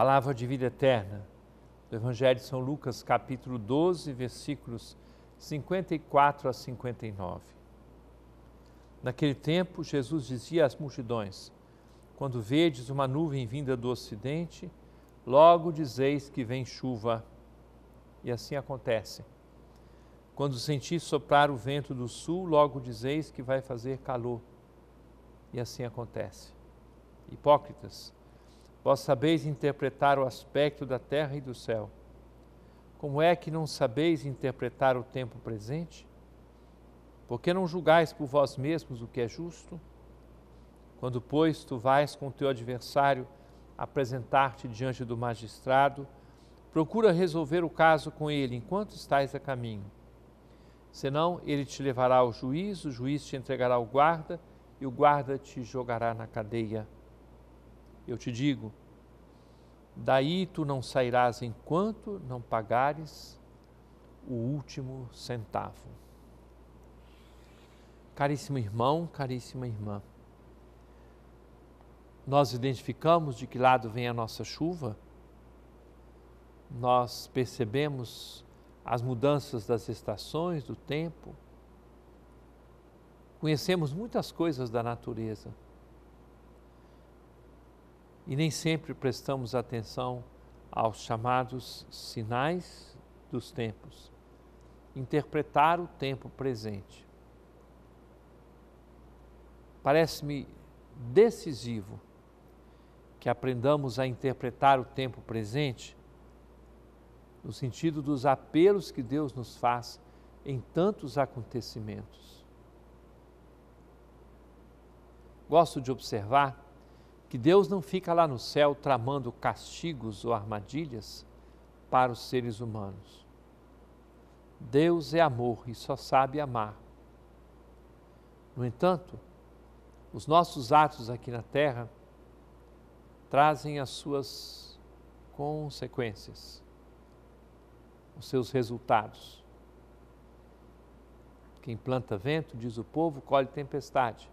Palavra de vida eterna do Evangelho de São Lucas, capítulo 12, versículos 54 a 59. Naquele tempo, Jesus dizia às multidões: Quando vedes uma nuvem vinda do ocidente, logo dizeis que vem chuva. E assim acontece. Quando sentis soprar o vento do sul, logo dizeis que vai fazer calor. E assim acontece. Hipócritas, Vós sabeis interpretar o aspecto da terra e do céu. Como é que não sabeis interpretar o tempo presente? Por que não julgais por vós mesmos o que é justo? Quando, pois, tu vais com teu adversário apresentar-te diante do magistrado, procura resolver o caso com ele enquanto estás a caminho. Senão, ele te levará ao juiz, o juiz te entregará ao guarda e o guarda te jogará na cadeia eu te digo: daí tu não sairás enquanto não pagares o último centavo. Caríssimo irmão, caríssima irmã, nós identificamos de que lado vem a nossa chuva, nós percebemos as mudanças das estações, do tempo, conhecemos muitas coisas da natureza e nem sempre prestamos atenção aos chamados sinais dos tempos, interpretar o tempo presente. Parece-me decisivo que aprendamos a interpretar o tempo presente no sentido dos apelos que Deus nos faz em tantos acontecimentos. Gosto de observar que Deus não fica lá no céu tramando castigos ou armadilhas para os seres humanos. Deus é amor e só sabe amar. No entanto, os nossos atos aqui na terra trazem as suas consequências, os seus resultados. Quem planta vento, diz o povo, colhe tempestade.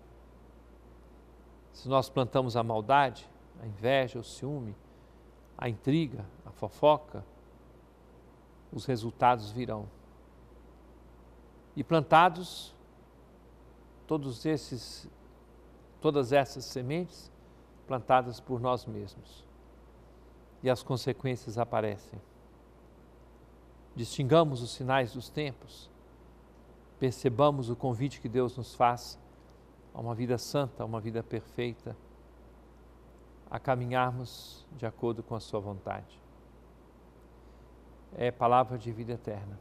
Se nós plantamos a maldade, a inveja, o ciúme, a intriga, a fofoca, os resultados virão. E plantados todos esses todas essas sementes plantadas por nós mesmos. E as consequências aparecem. Distingamos os sinais dos tempos. Percebamos o convite que Deus nos faz a uma vida santa, a uma vida perfeita, a caminharmos de acordo com a Sua vontade. É palavra de vida eterna.